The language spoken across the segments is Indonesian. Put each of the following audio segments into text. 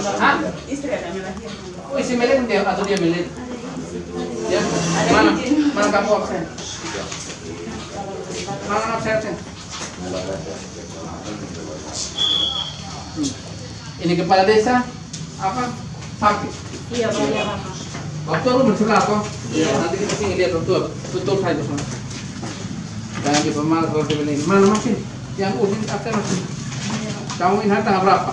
Hah? Istri ada melahirkan. Oh, isi milik dia atau dia milik? Ya, mana? Mana kamu absen? Mana absen? absen? Hmm. Ini kepala desa apa? Sakit. Iya, banyak apa? Waktu lu berserah kok. Iya. Nanti kita sini lihat betul, betul saja semua. Jangan di pemalas kalau ini. Mana masih? Yang usin absen masih. Kamu ini tanggal berapa?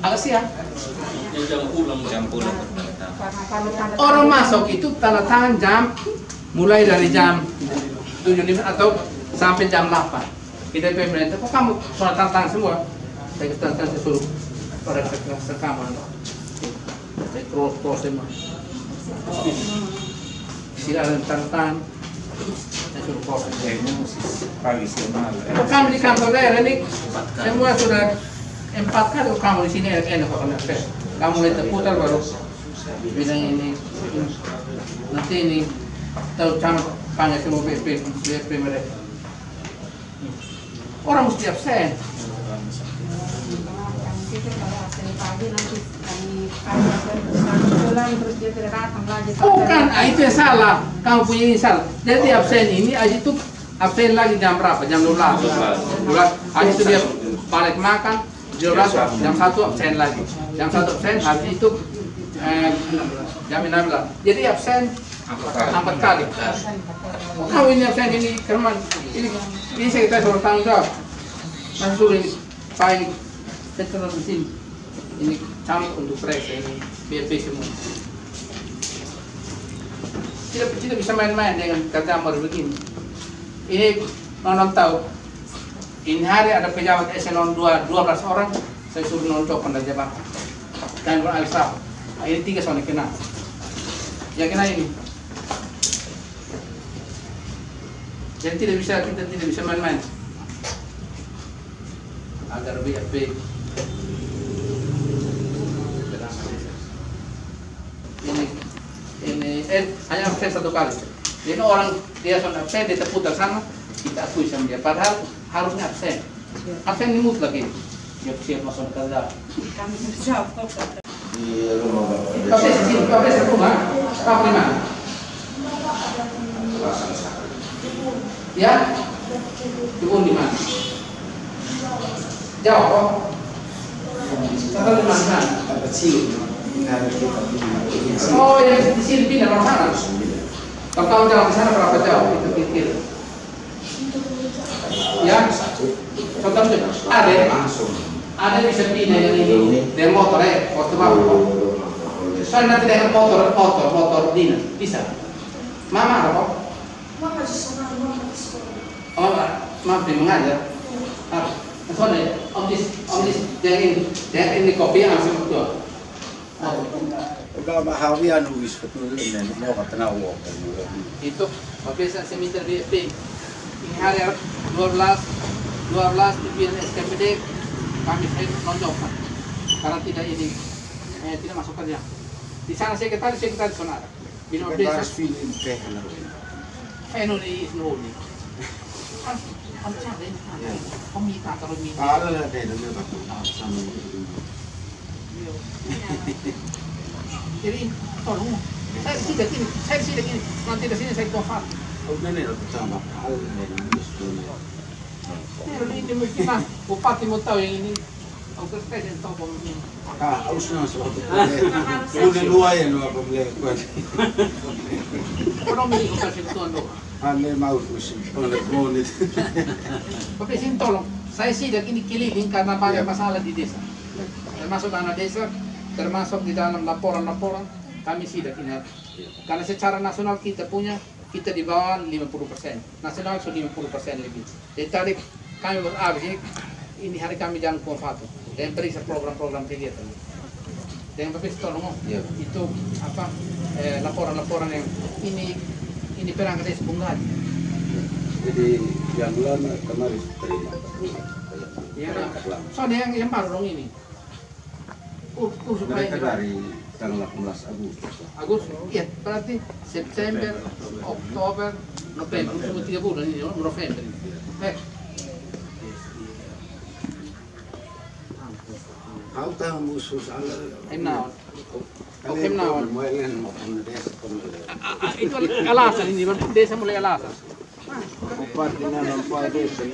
Agak siang. jam pulang jam pulang Orang masuk itu tanda tangan jam mulai dari jam 7 lima atau sampai jam 8. Kita pemerintah, kok kamu soal tanda tangan semua? Saya tanda tangan saya suruh pada rekaman. Saya cross cross semua. Sila ada tanda kamu di kantor daerah ini semua sudah empat kali kamu di sini enak kok kena pes. Kamu lihat putar baru. Bilang ini nanti ini tahu cara tanya semua BP Kalau hasil pagi nanti kami terus dia tidak datang lagi. Bukan, ah, itu yang salah. Kamu punya ini salah. Jadi absen ini aja itu absen lagi jam berapa? Jam 12. 12. Habis itu dia balik makan, jam 12, jam 1 absen lagi. Jam 1 absen, habis itu eh, jam 16. Jadi absen empat kali. Kamu ini absen ini kerman. Ini ini saya kita suruh tanggung jawab. Suruh ini Pak di sini. Ini campur untuk periksa ini BP semua. Tidak, tidak bisa main-main dengan Amar begini. Ini nonton tahu. Ini hari ada pejabat eselon 2, 12 orang, saya suruh nonton pada jabatan. Dan Al-Saf. Nah, ini tiga soalnya kena. Yang kena ini. Jadi tidak bisa kita tidak bisa main-main. Agar BFB ini ini eh hanya absen satu kali. Jadi orang dia sudah absen dia terputar sana kita akui sama dia. Padahal harusnya absen. Absen ini mutlak ini. Dia siap masuk kerja. Kami kok. di rumah bapak Kau di sini, kau di rumah, kau di mana? Ya? Di mana? Jauh kok. Kau di mana? kecil ini ada kita punya Oh, yang di sini pindah orang sana. Kalau jalan ke sana berapa jauh? Itu pikir. Ya? Contoh itu, ada, langsung ada bisa pindah yang ini dengan motor eh, waktu bapak. Soalnya nanti dengan motor, motor, motor dina, bisa. Mama apa? Mama di sana, mama di sekolah. Oh, maaf dia mengajar. Ah, soalnya om dis, om jangan ini, jangan ini kopi yang langsung betul. Ini mau kata nawa Itu, kopi saya seminter BFP. Ini hari 12, 12 di biar SKPD kami saya nonjokkan karena tidak ini eh, tidak masuk kerja. Di sana sekretaris sekretaris sonara. Bino teh eh no ni no Jadi tolong saya ini, saya sidak ini. Nanti sini saya ini bupati mo tahu yang ini. Ang presiden tahu kung ini. Harus na suatu boleh. Udah dua ya dua boleh kuat. Pero may ko kasi ito ano. Ane mau kusin. Oleh monit. Presiden tolong, saya sidak ini keliling karena banyak masalah di desa. Termasuk anak desa, termasuk di dalam laporan-laporan, kami sidak ini. Karena secara nasional kita punya kita di bawah 50%. Nasional sudah 50% lebih. Jadi tadi kami habis ini, hari kami jalan konfato dan periksa program-program kegiatan. Dan Bapak tolong Iya. itu apa eh, laporan-laporan yang ini ini perangkat desa Bungal. Jadi yang bulan kemarin terima. Ya, soalnya yang yang baru dong ini. Ur, ur supaya Mereka dari tanggal 18 Agustus. Agustus, iya berarti September, Oktober, November, cuma tiga bulan ini, no? November ini. Eh, Kau tahu musuh salah. em naon? Kalian Oke, tahu now. mulai mau desa pemilih. Ah, ah, itu alasan ini, Bang. desa mulai alasan. Bupati na ng desa.